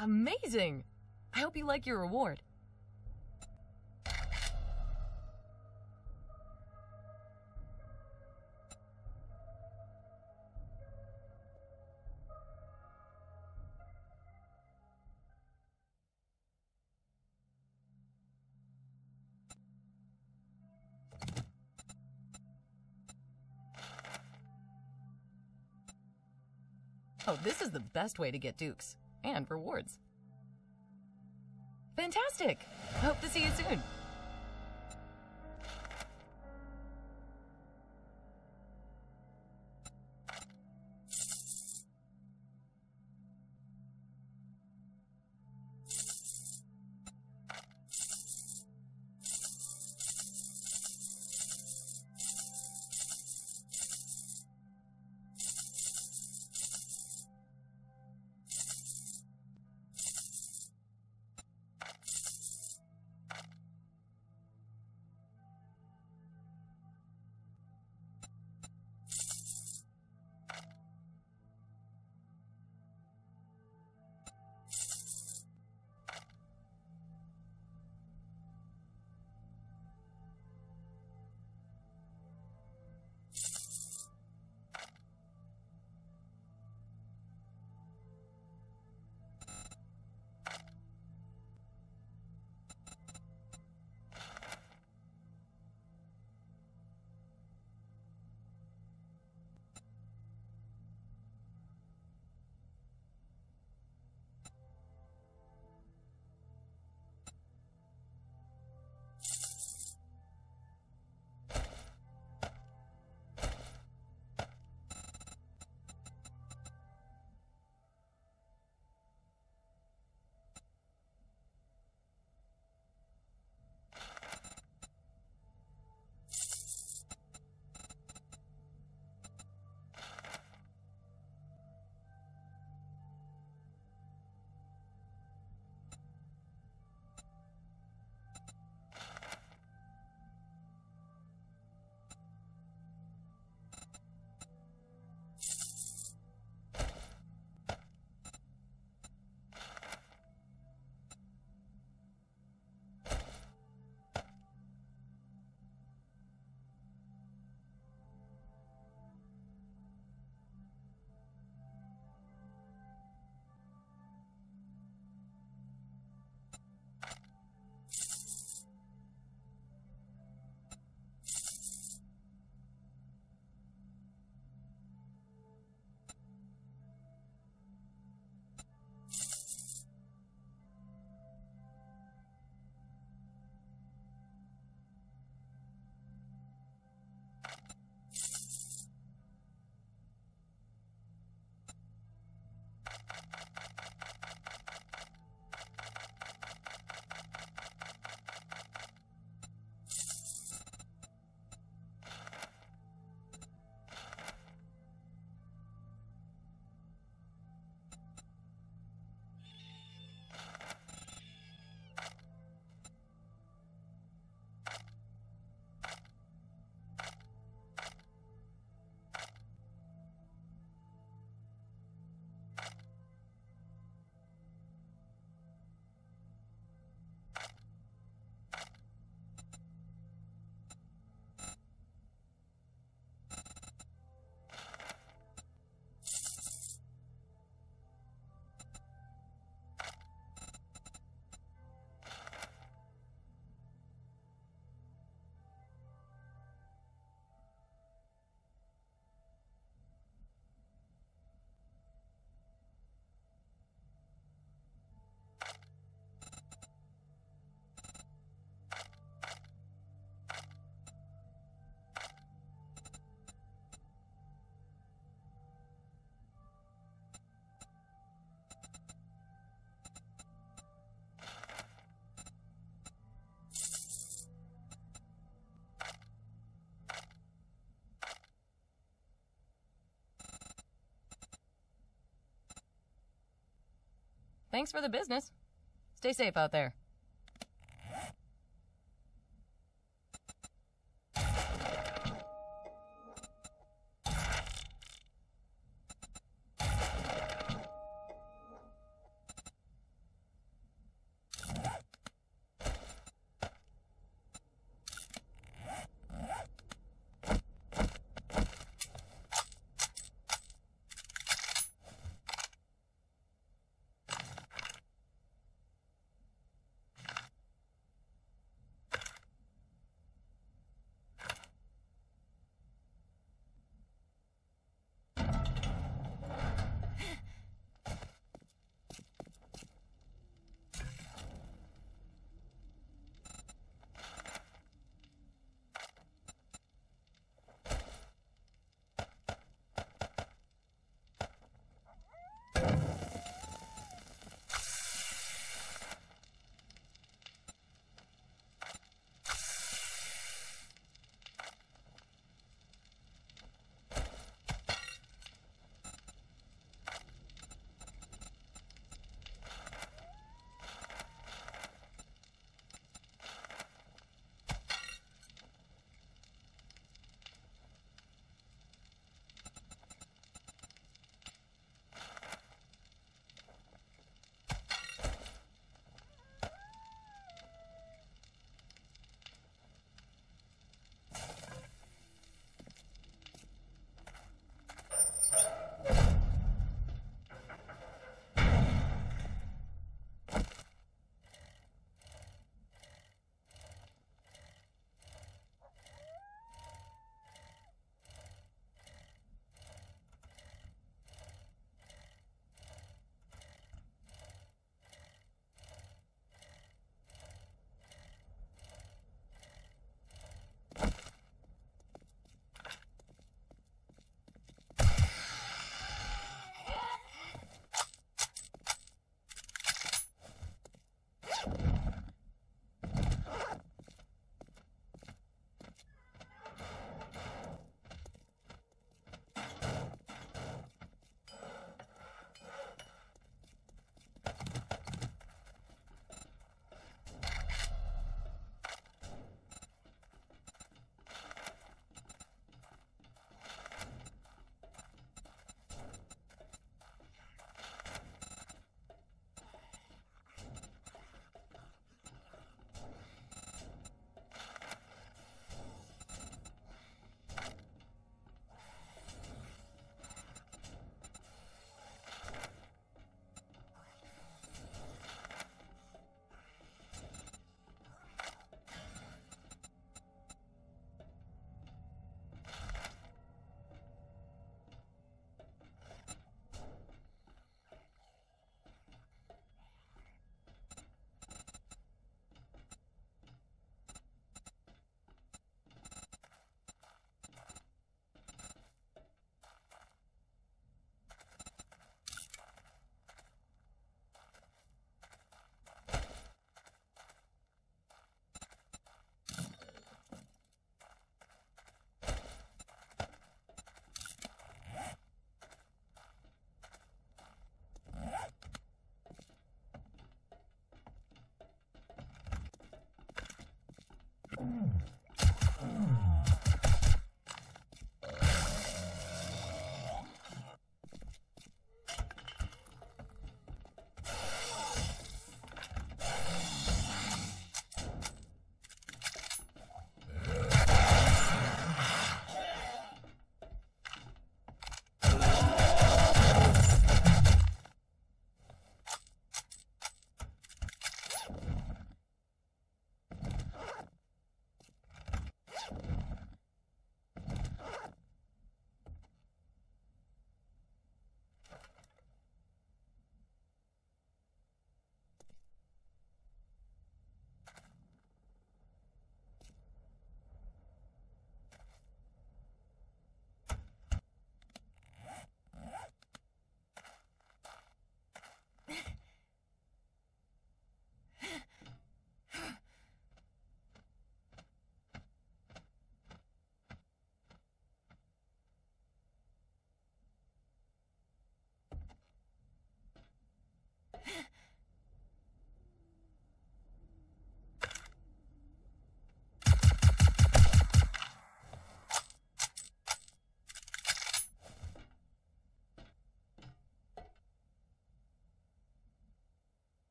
Amazing! I hope you like your reward. Oh, this is the best way to get dukes and rewards. Fantastic! Hope to see you soon. Thanks for the business. Stay safe out there.